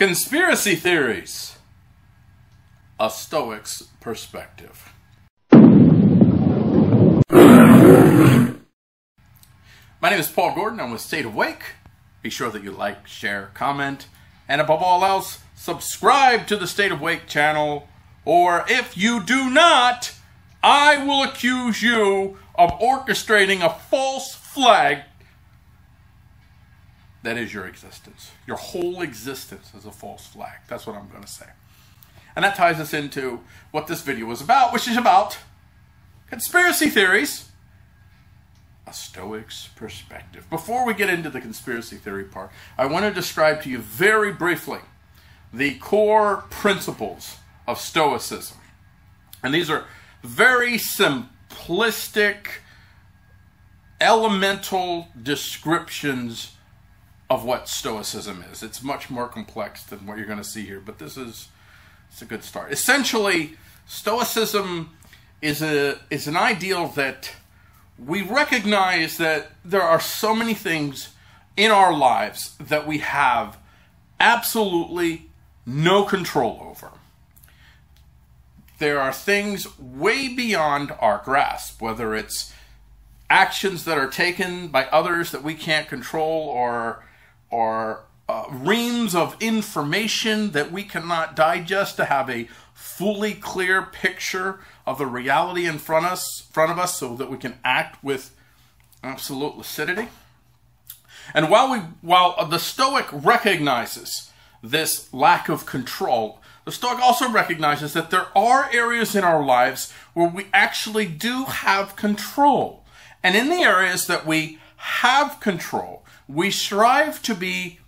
Conspiracy theories. A Stoic's perspective. My name is Paul Gordon. I'm with State of Wake. Be sure that you like, share, comment, and above all else, subscribe to the State of Wake channel. Or if you do not, I will accuse you of orchestrating a false flag that is your existence. Your whole existence is a false flag. That's what I'm going to say. And that ties us into what this video was about, which is about conspiracy theories a Stoic's perspective. Before we get into the conspiracy theory part, I want to describe to you very briefly the core principles of Stoicism. And these are very simplistic, elemental descriptions of what Stoicism is. It's much more complex than what you're going to see here, but this is it's a good start. Essentially, Stoicism is a is an ideal that we recognize that there are so many things in our lives that we have absolutely no control over. There are things way beyond our grasp, whether it's actions that are taken by others that we can't control or or uh, reams of information that we cannot digest to have a fully clear picture of the reality in front of us, front of us so that we can act with absolute lucidity. And while we while the Stoic recognizes this lack of control, the Stoic also recognizes that there are areas in our lives where we actually do have control. And in the areas that we have control, we strive to be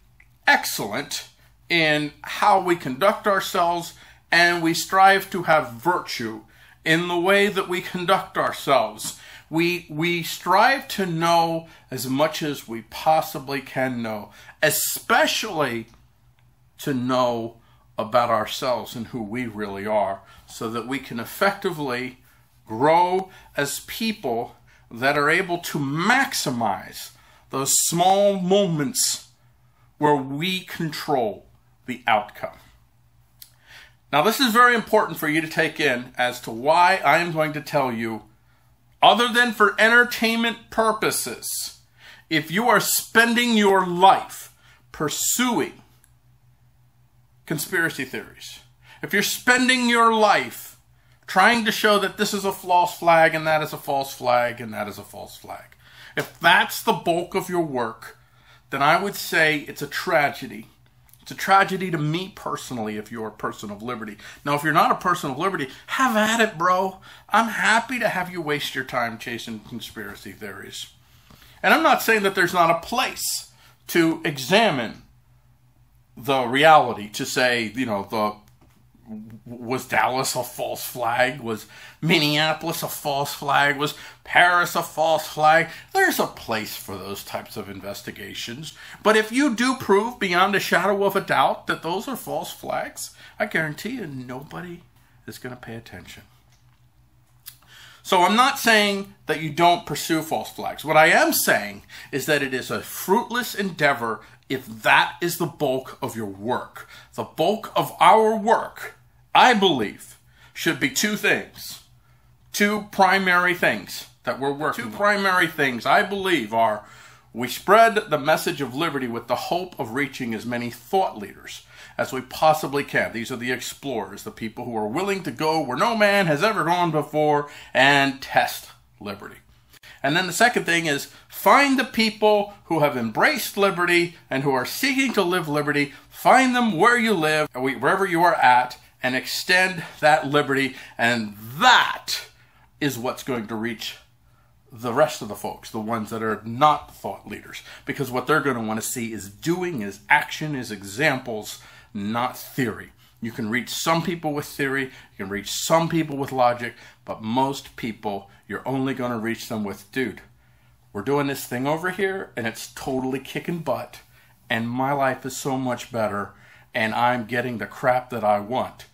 excellent in how we conduct ourselves and we strive to have virtue in the way that we conduct ourselves. We, we strive to know as much as we possibly can know, especially to know about ourselves and who we really are, so that we can effectively grow as people that are able to maximize those small moments where we control the outcome. Now, this is very important for you to take in as to why I am going to tell you, other than for entertainment purposes, if you are spending your life pursuing conspiracy theories, if you're spending your life trying to show that this is a false flag and that is a false flag and that is a false flag, if that's the bulk of your work, then I would say it's a tragedy it's a tragedy to me personally if you're a person of liberty. Now, if you're not a person of liberty, have at it, bro. I'm happy to have you waste your time chasing conspiracy theories. And I'm not saying that there's not a place to examine the reality, to say, you know, the was Dallas a false flag? Was Minneapolis a false flag? Was Paris a false flag? There's a place for those types of investigations. But if you do prove beyond a shadow of a doubt that those are false flags, I guarantee you nobody is going to pay attention. So I'm not saying that you don't pursue false flags. What I am saying is that it is a fruitless endeavor if that is the bulk of your work. The bulk of our work I believe, should be two things. Two primary things that we're working. Two primary things I believe are we spread the message of liberty with the hope of reaching as many thought leaders as we possibly can. These are the explorers, the people who are willing to go where no man has ever gone before and test liberty. And then the second thing is find the people who have embraced liberty and who are seeking to live liberty. Find them where you live, wherever you are at, and extend that liberty. And that is what's going to reach the rest of the folks, the ones that are not thought leaders. Because what they're going to want to see is doing, is action, is examples, not theory. You can reach some people with theory, you can reach some people with logic, but most people, you're only going to reach them with, dude, we're doing this thing over here and it's totally kicking butt, and my life is so much better, and I'm getting the crap that I want.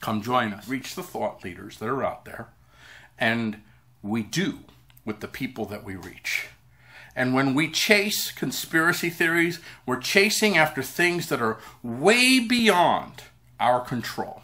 Come join us. Reach the thought leaders that are out there. And we do with the people that we reach. And when we chase conspiracy theories, we're chasing after things that are way beyond our control.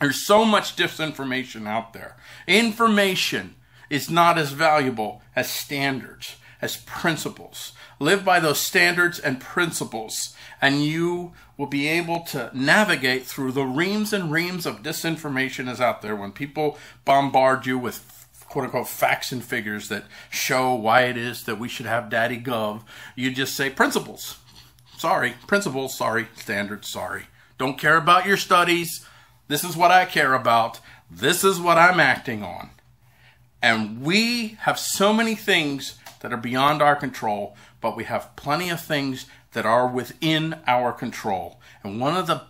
There's so much disinformation out there. Information is not as valuable as standards, as principles. Live by those standards and principles, and you will be able to navigate through the reams and reams of disinformation is out there when people bombard you with quote unquote facts and figures that show why it is that we should have daddy gov. You just say principles. Sorry, principles, sorry, standards, sorry. Don't care about your studies. This is what I care about. This is what I'm acting on. And we have so many things that are beyond our control, but we have plenty of things that are within our control. And one of the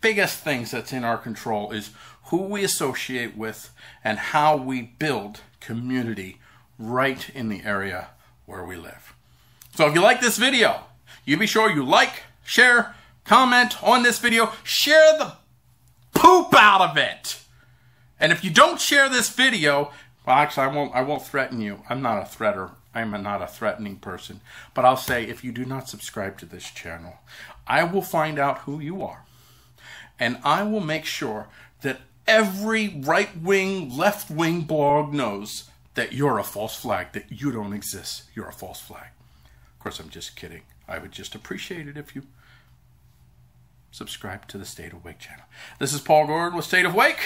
biggest things that's in our control is who we associate with and how we build community right in the area where we live. So if you like this video, you be sure you like, share, comment on this video, share the poop out of it. And if you don't share this video, well, actually, I won't. I won't threaten you. I'm not a threater. I'm not a threatening person. But I'll say, if you do not subscribe to this channel, I will find out who you are, and I will make sure that every right wing, left wing blog knows that you're a false flag. That you don't exist. You're a false flag. Of course, I'm just kidding. I would just appreciate it if you subscribe to the State of Wake channel. This is Paul Gordon with State of Wake.